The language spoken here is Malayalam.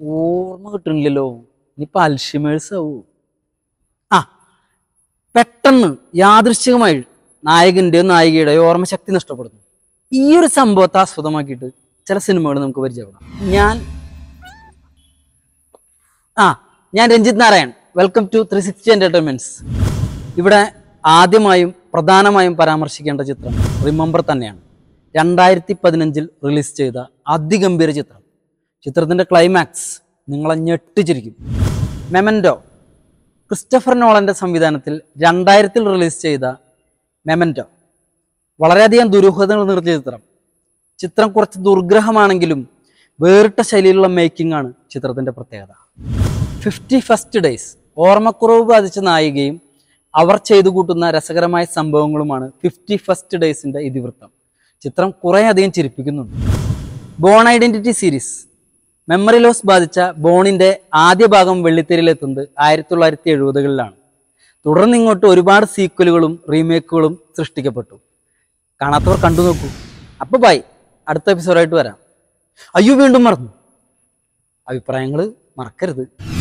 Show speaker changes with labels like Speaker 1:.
Speaker 1: ഓർമ്മ കിട്ടണില്ലല്ലോ. ഇനിയിപ്പോൾ അൽഷിമേഴ്സ് ആവൂ. ആ പെട്ടെന്ന് യാദൃശ്ചികമായി നായകന്റെയോ നായികയുടെയോ ഓർമ്മശക്തി നഷ്ടപ്പെടുന്നു. ഈ ഒരു സംഭവത്തെ ആസ്പദമാക്കിയിട്ട് ചില സിനിമകൾ നമുക്ക് പരിചയപ്പെടാം. ഞാൻ ആ ഞാൻ Ranjith Narayan. Welcome to three sixty entertainments ഇവിടെ ആദ്യമായും പ്രധാനമായും പരാമർശിക്കേണ്ട ചിത്രം റിമംബർ തന്നെയാണ്. രണ്ടായിരത്തി പതിനഞ്ചിൽ റിലീസ് ചെയ്ത അതിഗംഭീര ചിത്രം. ചിത്രത്തിന്റെ ക്ലൈമാക്സ് നിങ്ങളെ ഞെട്ടിച്ചിരിക്കും. മെമന്റോ ക്രിസ്റ്റഫർ നോളന്റെ സംവിധാനത്തിൽ രണ്ടായിരത്തിൽ റിലീസ് ചെയ്ത മെമന്റോ വളരെയധികം ദുരൂഹതകൾ നിറഞ്ഞ ചിത്രം. ചിത്രം കുറച്ച് ദുർഗ്രഹമാണെങ്കിലും വേറിട്ട ശൈലിയിലുള്ള മേക്കിംഗ് ആണ് ചിത്രത്തിന്റെ പ്രത്യേകത. ഫിഫ്റ്റി ഫസ്റ്റ് ഡേയ്സ് ഓർമ്മക്കുറവ് ബാധിച്ച നായികയും അവർ ചെയ്തു കൂട്ടുന്ന രസകരമായ സംഭവങ്ങളുമാണ് ഫിഫ്റ്റി ഫസ്റ്റ് ഡേയ്സിന്റെ ഇതിവൃത്തം. ചിത്രം കുറേയധികം ചിരിപ്പിക്കുന്നുണ്ട്. Bourne identity series memory loss ബാധിച്ച ബോണിന്റെ ആദ്യ ഭാഗം വെള്ളിത്തിരയിലെത്തുന്നത് ആയിരത്തി തൊള്ളായിരത്തി എഴുപതുകളിലാണ് തുടർന്ന് ഇങ്ങോട്ട് ഒരുപാട് സീക്വലുകളും റീമേക്കുകളും സൃഷ്ടിക്കപ്പെട്ടു. കാണാത്തവർ കണ്ടു നോക്കൂ. അപ്പോൾ ബൈ അടുത്ത എപ്പിസോഡായിട്ട് വരാം. അയ്യോ വീണ്ടും മറന്നു. അഭിപ്രായങ്ങൾ മറക്കരുത്.